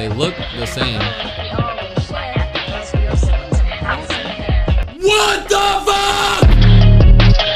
they look the same. What?